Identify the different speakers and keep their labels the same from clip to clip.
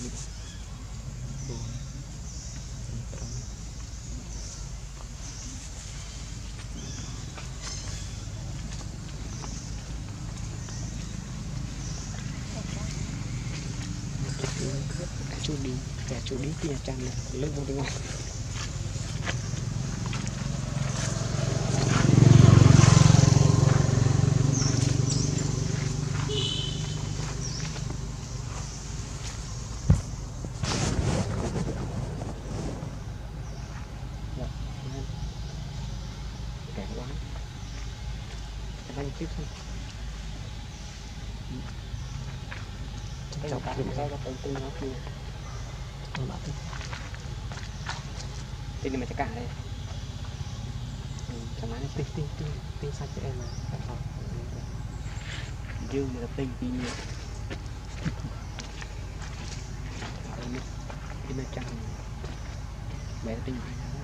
Speaker 1: chủ đi, nhà chủ đi, kia cha này, lớn hơn đi ngoài. Cái bánh tiếp thôi. Chọc dùng sao? cái tinh nó kia tôi bảo tinh tinh này mà chắc cả đây. Ừ, chẳng nói tinh tinh tinh tinh sạch cho em mà. Không dương này là tinh tí nhiều. Nó cái nó chẳng bé tinh không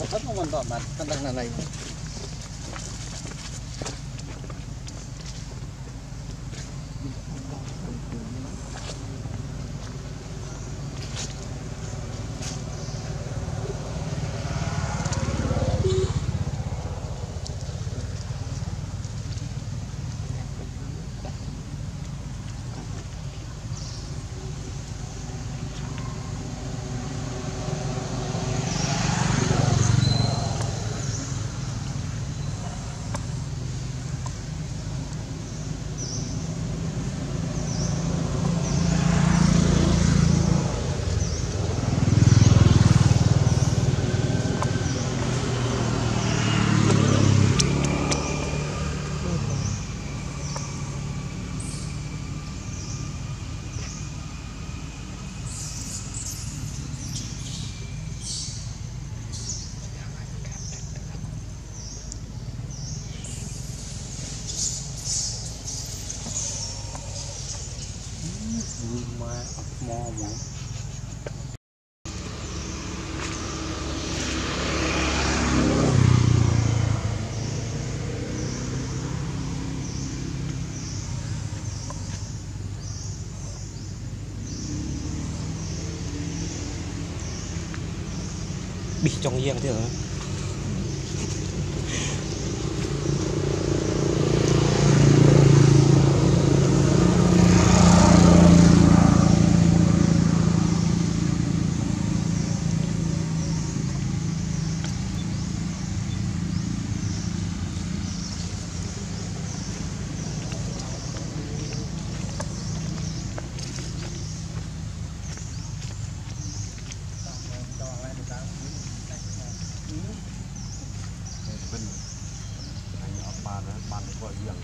Speaker 1: Dapat mo man ba? Matandang nanay mo. Bị trong riêng thế វិញ
Speaker 2: អញអត់បា
Speaker 3: នបានគាត់យើង